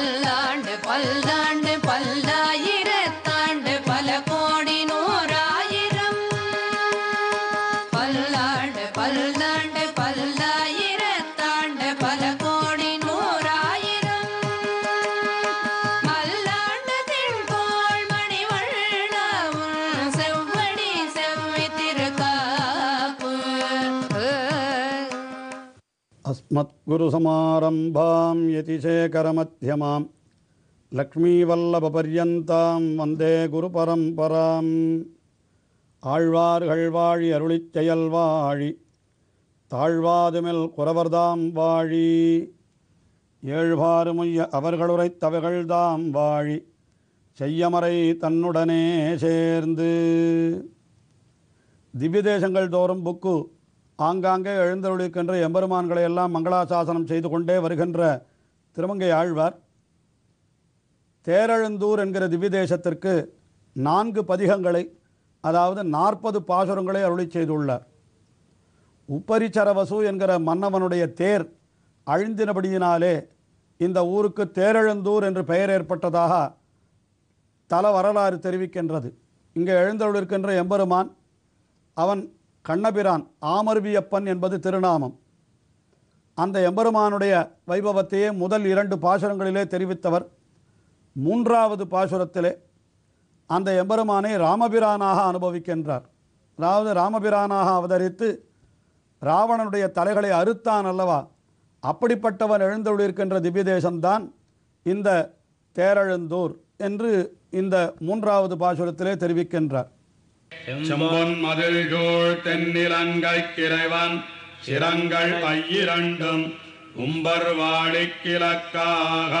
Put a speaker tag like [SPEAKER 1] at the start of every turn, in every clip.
[SPEAKER 1] 嗯
[SPEAKER 2] மத்குருசமாரம்பாம் யதிசேகரமத்யமாம். லக்ஷ்மீவல்லபபர்யந்தாம் வந்தே குரு பரம்பராம் ஆழ்வார்கள் வாழி அருளிச் செயல் வாழி தாழ்வாதுமில் குறவர்தாம் வாழி ஏழ்வாறுமுய்ய அவர்களுரைத் தவைகள்தாம் வாழி செய்யமறை தன்னுடனே சேர்ந்து. திவ்ய தோறும் புக்கு ஆங்காங்கே எழுந்தருளிக்கின்ற எம்பெருமான்களை எல்லாம் மங்களாசாசனம் செய்து கொண்டே வருகின்ற திருமங்கை ஆழ்வார் தேரெழுந்தூர் என்கிற திவ்ய தேசத்திற்கு நான்கு பதிகங்களை அதாவது நாற்பது பாசுரங்களை அருளி செய்துள்ளார். உப்பரிச்சரவசு என்கிற மன்னவனுடைய தேர் அழிந்தினபடியினாலே இந்த ஊருக்கு தேரெழுந்தூர் என்று பெயர் ஏற்பட்டதாக தல வரலாறு தெரிவிக்கின்றது. இங்கே எழுந்தருளிருக்கின்ற எம்பெருமான் அவன் கண்ணபிரான் ஆமருவியப்பன் என்பது திருநாமம். அந்த எம்பெருமானுடைய வைபவத்தையே முதல் இரண்டு பாசுரங்களிலே தெரிவித்தவர். மூன்றாவது பாசுரத்திலே அந்த எம்பெருமானை ராமபிரானாக அனுபவிக்கின்றார். அதாவது ராமபிரானாக அவதரித்து ராவணனுடைய தலைகளை அறுத்தான் அல்லவா? அப்படிப்பட்டவன் எழுந்தொழிருக்கின்ற திவ்ய தேசம்தான் இந்த தேரழுந்தூர் என்று இந்த மூன்றாவது பாசுரத்திலே தெரிவிக்கின்றார்.
[SPEAKER 3] செம்பொன் மதில்கூழ் தென்னிலங்கைக் கிறைவன் சிரங்கள் ஐயிரண்டும் உம்பர் வாழிக் கிழக்காக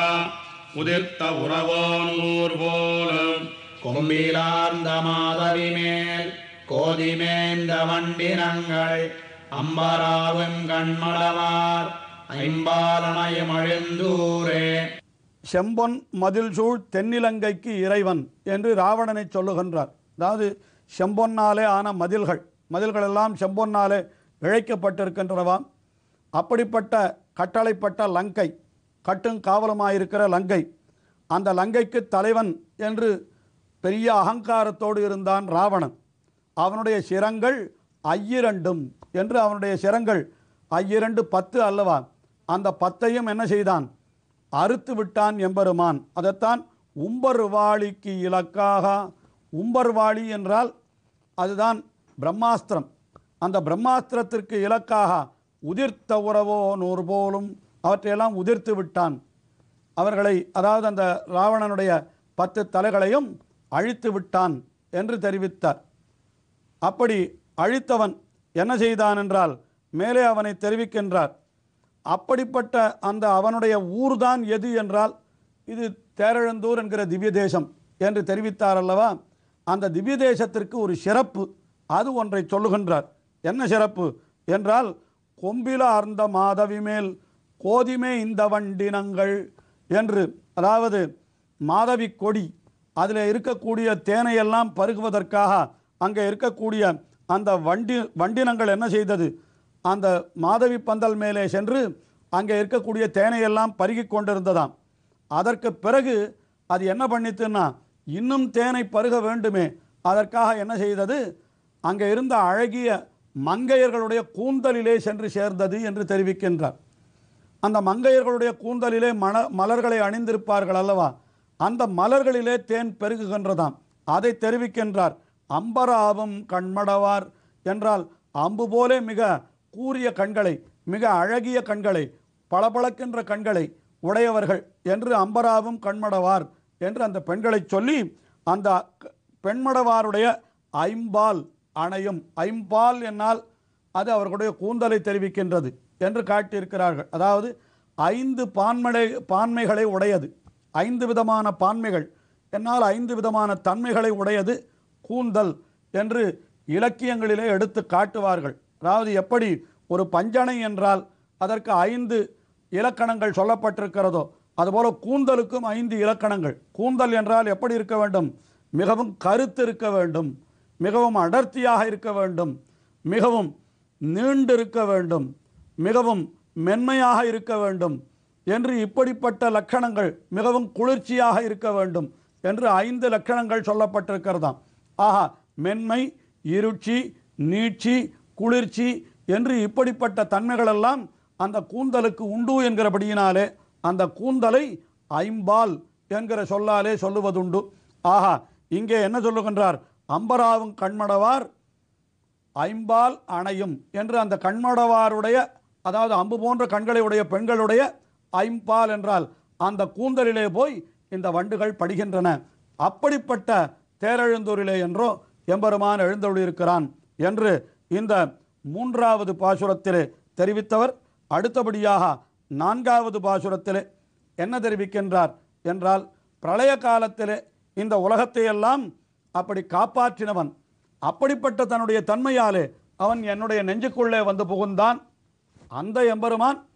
[SPEAKER 3] உதிர்த்த உறவோனூர் போலும்.
[SPEAKER 4] கொம்பிலார்ந்த மாதவி மேல் கோதிமேந்த வண்டினங்கள் அம்பராவும் கண்மளவார் ஐம்பாலனையும் அழிந்தூரே
[SPEAKER 2] செம்பொன் மதில் சூழ் தென்னிலங்கைக்கு இறைவன் என்று ராவணனை சொல்லுகின்றார். அதாவது செம்பொன்னாலே ஆன மதில்கள். மதில்கள் எல்லாம் செம்பொன்னாலே இழைக்கப்பட்டிருக்கின்றனவாம் அப்படிப்பட்ட கட்டளைப்பட்ட லங்கை கட்டும் காவலமாயிருக்கிற லங்கை. அந்த லங்கைக்கு தலைவன் என்று பெரிய அகங்காரத்தோடு இருந்தான் ராவணன். அவனுடைய சிரங்கள் ஐயிரண்டும் என்று அவனுடைய சிரங்கள் ஐயிரண்டு பத்து அல்லவா? அந்த பத்தையும் என்ன செய்தான்? அறுத்து விட்டான் எம்பெருமான். அதைத்தான் உம்பர்வாளிக்கு இலக்காக. உம்பர்வாளி என்றால் அதுதான் பிரம்மாஸ்திரம். அந்த பிரம்மாஸ்திரத்திற்கு இலக்காக உதிர்த்த உறவோ நூறு போலும் அவற்றையெல்லாம் உதிர்த்து விட்டான். அவர்களை அதாவது அந்த ராவணனுடைய பத்து தலைகளையும் அழித்து விட்டான் என்று தெரிவித்தார். அப்படி அழித்தவன் என்ன செய்தான் என்றால் மேலே அவனை தெரிவிக்கின்றார். அப்படிப்பட்ட அந்த அவனுடைய ஊர்தான் எது என்றால் இது தேரெழுந்தூர் என்கிற திவ்ய தேசம் என்று தெரிவித்தார் அல்லவா? அந்த திவ்ய தேசத்திற்கு ஒரு சிறப்பு. அது ஒன்றை சொல்லுகின்றார். என்ன சிறப்பு? என்றால் கொம்பில அர்ந்த மாதவி மேல் கோதிமே இந்த வண்டினங்கள் என்று. அதாவது மாதவி கொடி. அதில் இருக்கக்கூடிய தேனையெல்லாம் பருகுவதற்காக அங்கே இருக்கக்கூடிய அந்த வண்டி வண்டினங்கள் என்ன செய்தது? அந்த மாதவி பந்தல் மேலே சென்று அங்கே இருக்கக்கூடிய தேனையெல்லாம் பருகி கொண்டிருந்ததாம். அதற்கு பிறகு அது என்ன பண்ணித்துன்னா இன்னும் தேனை பருக வேண்டுமே. அதற்காக என்ன செய்தது? அங்கே இருந்த அழகிய மங்கையர்களுடைய கூந்தலிலே சென்று சேர்ந்தது என்று தெரிவிக்கின்றார். அந்த மங்கையர்களுடைய கூந்தலிலே மண மலர்களை அணிந்திருப்பார்கள் அல்லவா? அந்த மலர்களிலே தேன் பெருகுகின்றதாம். அதை தெரிவிக்கின்றார் அம்பராவும் கண்மடவார் என்றால் அம்பு போலே மிக கூறிய கண்களை மிக அழகிய கண்களை பளபளக்கின்ற கண்களை உடையவர்கள் என்று அம்பராவும் கண்மடவார் என்று அந்த பெண்களை சொல்லி அந்த க- பெண்மடவாருடைய ஐம்பால் அணையும். ஐம்பால் என்னால் அது அவர்களுடைய கூந்தலை தெரிவிக்கின்றது என்று காட்டியிருக்கிறார்கள். அதாவது ஐந்து பான்மடை பான்மைகளை உடையது. ஐந்து விதமான பான்மைகள். என்னால் ஐந்து விதமான தன்மைகளை உடையது கூந்தல் என்று இலக்கியங்களிலே எடுத்து காட்டுவார்கள். அதாவது எப்படி ஒரு பஞ்சனை என்றால் அதற்கு ஐந்து இலக்கணங்கள் சொல்லப்பட்டிருக்கிறதோ அதுபோல கூந்தலுக்கும் ஐந்து இலக்கணங்கள். கூந்தல் என்றால் எப்படி இருக்க வேண்டும்? மிகவும் கருத்து இருக்க வேண்டும். மிகவும் அடர்த்தியாக இருக்க வேண்டும். மிகவும் நீண்டிருக்க வேண்டும். மிகவும் மென்மையாக இருக்க வேண்டும் என்று இப்படிப்பட்ட லட்சணங்கள் மிகவும் குளிர்ச்சியாக இருக்க வேண்டும் என்று ஐந்து லட்சணங்கள் சொல்லப்பட்டிருக்கிறதாம். ஆஹா மென்மை இருட்சி நீட்சி குளிர்ச்சி என்று இப்படிப்பட்ட தன்மைகளெல்லாம் அந்த கூந்தலுக்கு உண்டு என்கிறபடியினாலே அந்த கூந்தலை ஐம்பால் என்கிற சொல்லாலே சொல்லுவதுண்டு. ஆஹா இங்கே என்ன சொல்லுகின்றார்? அம்பராவும் கண்மடவார் ஐம்பால் அணையும் என்று அந்த கண்மடவாருடைய அதாவது அம்பு போன்ற கண்களை உடைய பெண்களுடைய ஐம்பால் என்றால் அந்த கூந்தலிலே போய் இந்த வண்டுகள் படுகின்றன. அப்படிப்பட்ட தேரெழுந்தூரிலே என்றோ எம்பெருமான் எழுந்தொழியிருக்கிறான் என்று இந்த மூன்றாவது பாசுரத்திலே தெரிவித்தவர். அடுத்தபடியாக நான்காவது பாசுரத்தில் என்ன தெரிவிக்கின்றார் என்றால் பிரளய காலத்தில் இந்த உலகத்தையெல்லாம் அப்படி காப்பாற்றினவன் அப்படிப்பட்ட தன்னுடைய தன்மையாலே அவன் என்னுடைய நெஞ்சுக்குள்ளே வந்து புகுந்தான். அந்த எம்பெருமான்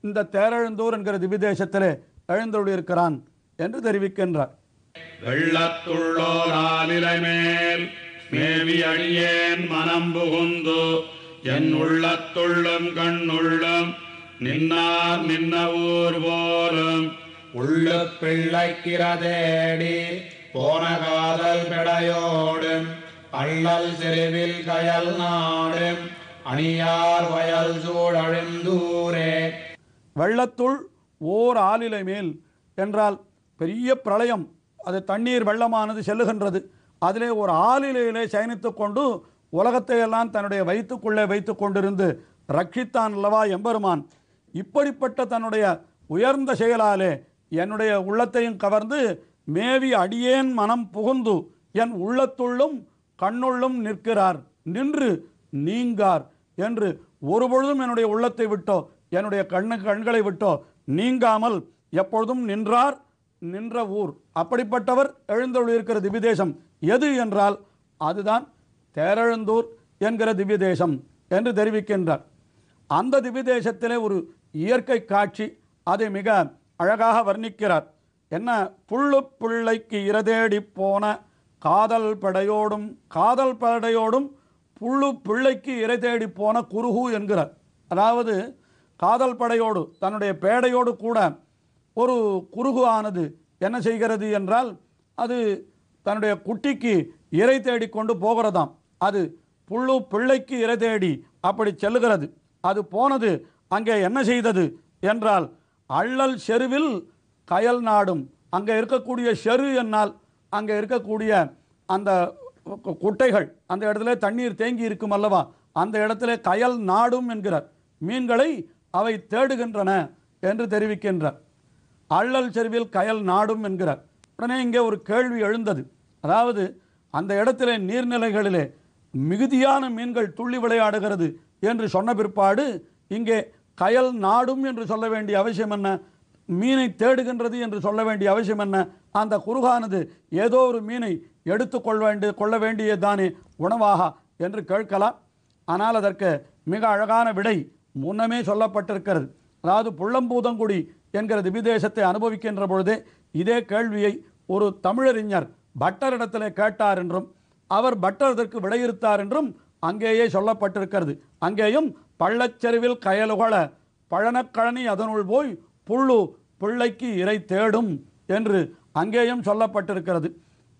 [SPEAKER 2] இந்த தேரெழுந்தூர் என்கிற திவிதேசத்திலே எழுந்தொழியிருக்கிறான் என்று தெரிவிக்கின்றார்.
[SPEAKER 3] வெள்ளத்துள்ளோர் மேவி அழியேன் மனம் புகுந்து என் உள்ளத்துள்ளும் கண்ணுள்ளும் நின்னார் நின்ன ஊர் போலும்
[SPEAKER 4] உள்ளு பிள்ளைக்கிறதேடி. போன காதல் பெடையோடும் அள்ளல் செருவில் கயல் நாடும் அணியார் வயல் சூழழுந்தூரே
[SPEAKER 2] வெள்ளத்துள் ஓர் ஆலிலை மேல் என்றால் பெரிய பிரளயம். அது தண்ணீர் வெள்ளமானது செல்லுகின்றது. அதிலே ஒரு ஆலிலையிலே சயனித்து கொண்டு உலகத்தையெல்லாம் தன்னுடைய வயிற்றுக்குள்ளே வைத்து கொண்டிருந்து ரட்சித்தான் அல்லவா எம்பெருமான். இப்படிப்பட்ட தன்னுடைய உயர்ந்த செயலாலே என்னுடைய உள்ளத்தையும் கவர்ந்து மேவி அடியேன் மனம் புகுந்து என் உள்ளத்துள்ளும் கண்ணுள்ளும் நிற்கிறார். நின்று நீங்கார் என்று ஒருபொழுதும் என்னுடைய உள்ளத்தை விட்டோ என்னுடைய கண்ணு கண்களை விட்டோ நீங்காமல் எப்பொழுதும் நின்றார் நின்ற ஊர். அப்படிப்பட்டவர் எழுந்தொழிருக்கிற திவ்யதேசம் எது என்றால் அதுதான் தேரெழுந்தூர் என்கிற திவ்யதேசம் என்று தெரிவிக்கின்றார். அந்த திவ்யதேசத்திலே ஒரு இயற்கை காட்சி அதை மிக அழகாக வர்ணிக்கிறார். என்ன புள்ளு பிள்ளைக்கு இரதேடி போன காதல் படையோடும் காதல் படையோடும் புள்ளு பிள்ளைக்கு இறை தேடி போன குருகு என்கிறார். அதாவது காதல் படையோடு தன்னுடைய பேடையோடு கூட ஒரு குருகு ஆனது என்ன செய்கிறது என்றால் அது தன்னுடைய குட்டிக்கு இறை தேடி கொண்டு போகிறதாம். அது புள்ளு பிள்ளைக்கு இறை தேடி அப்படி செல்லுகிறது. அது போனது அங்கே என்ன செய்தது என்றால் அள்ளல் செருவில் கயல் நாடும். அங்கே இருக்கக்கூடிய செரு என்னால் அங்கே இருக்கக்கூடிய அந்த கு- குட்டைகள் அந்த இடத்துல தண்ணீர் தேங்கி இருக்கும் அல்லவா? அந்த இடத்துல கயல் நாடும் என்கிறார். மீன்களை அவை தேடுகின்றன என்று தெரிவிக்கின்றார். அள்ளல் செருவில் கயல் நாடும் என்கிறார். உடனே இங்கே ஒரு கேள்வி எழுந்தது. அதாவது அந்த இடத்துல நீர்நிலைகளிலே மிகுதியான மீன்கள் துள்ளி விளையாடுகிறது என்று சொன்ன பிற்பாடு இங்கே கயல் நாடும் என்று சொல்ல வேண்டிய அவசியம் என்ன? மீனை தேடுகின்றது என்று சொல்ல வேண்டிய அவசியம் என்ன? அந்த குறுகானது ஏதோ ஒரு மீனை எடுத்துக்கொள்ள வேண்டிய கொள்ள வேண்டியதுதானே உணவாக என்று கேட்கலாம். ஆனால் அதற்கு மிக அழகான விடை முன்னமே சொல்லப்பட்டிருக்கிறது. அதாவது புள்ளம்பூதங்குடி என்கிற திவிதேசத்தை அனுபவிக்கின்ற பொழுதே இதே கேள்வியை ஒரு தமிழறிஞர் பட்டரிடத்திலே கேட்டார் என்றும் அவர் பட்டர் அதற்கு விடையிறுத்தார் என்றும் அங்கேயே சொல்லப்பட்டிருக்கிறது. அங்கேயும் பள்ளச்செருவில் கயலுகொள பழனக்கழனி அதனுள் போய் புள்ளு பிள்ளைக்கு இறை தேடும் என்று அங்கேயும் சொல்லப்பட்டிருக்கிறது.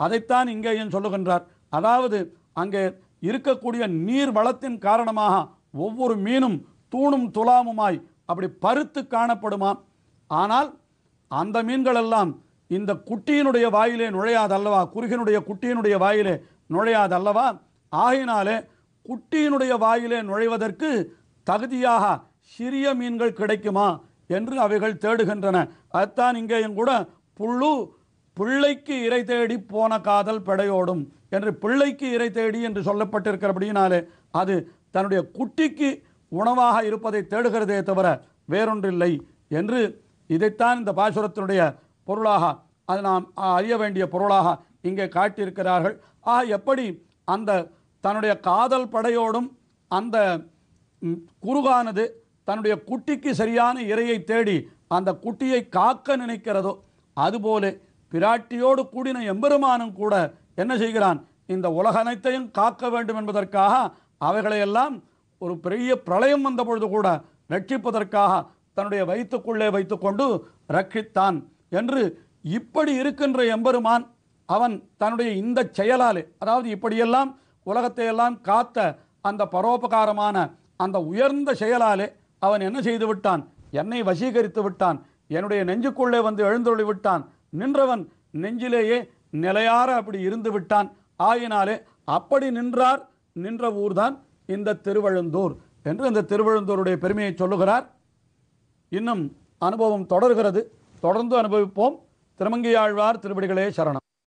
[SPEAKER 2] அதைத்தான் இங்கேயும் சொல்லுகின்றார். அதாவது அங்கே இருக்கக்கூடிய நீர் வளத்தின் காரணமாக ஒவ்வொரு மீனும் தூணும் துலாமுமாய் அப்படி பருத்து காணப்படுமாம் ஆனால் அந்த மீன்கள் எல்லாம் இந்த குட்டியினுடைய வாயிலே நுழையாதல்லவா? குறுகினுடைய குட்டியினுடைய வாயிலே நுழையாதல்லவா? ஆகினாலே குட்டியினுடைய வாயிலே நுழைவதற்கு தகுதியாக சிறிய மீன்கள் கிடைக்குமா என்று அவைகள் தேடுகின்றன. அதுதான் இங்கேயும் கூட புழு பிள்ளைக்கு இறை தேடி போன காதல் படையோடும் என்று பிள்ளைக்கு இறை தேடி என்று சொல்லப்பட்டிருக்கிறபடியினாலே அது தன்னுடைய குட்டிக்கு உணவாக இருப்பதை தேடுகிறதே தவிர வேறொன்றில்லை என்று இதைத்தான் இந்த பாசுரத்தினுடைய பொருளாக அது நாம் அறிய வேண்டிய பொருளாக இங்கே காட்டியிருக்கிறார்கள். ஆக எப்படி அந்த தன்னுடைய காதல் படையோடும் அந்த குறுகானது குருகானது தன்னுடைய குட்டிக்கு சரியான இரையை தேடி அந்த குட்டியை காக்க நினைக்கிறதோ அதுபோல பிராட்டியோடு கூடின எம்பெருமானும் கூட என்ன செய்கிறான்? இந்த உலகனைத்தையும் காக்க வேண்டும் என்பதற்காக அவைகளையெல்லாம் ஒரு பெரிய பிரளயம் வந்த பொழுது கூட ரட்சிப்பதற்காக தன்னுடைய வயிற்றுக்குள்ளே வைத்துக்கொண்டு ரட்சித்தான் என்று இப்படி இருக்கின்ற எம்பெருமான் அவன் தன்னுடைய இந்த செயலாலே அதாவது இப்படியெல்லாம் உலகத்தையெல்லாம் காத்த அந்த பரோபகாரமான அந்த உயர்ந்த செயலாலே அவன் என்ன செய்து விட்டான்? என்னை வசீகரித்து விட்டான். என்னுடைய நெஞ்சுக்குள்ளே வந்து எழுந்தொழி விட்டான். நின்றவன் நெஞ்சிலேயே நிலையார அப்படி இருந்து விட்டான். ஆயினாலே அப்படி நின்றார் நின்ற ஊர்தான் இந்த திருவழுந்தூர் என்று இந்த திருவழுந்தூருடைய பெருமையை சொல்லுகிறார். இன்னும் அனுபவம் தொடர்கிறது. தொடர்ந்து அனுபவிப்போம். திருமங்கையாழ்வார் திருவடிகளே சரணம்.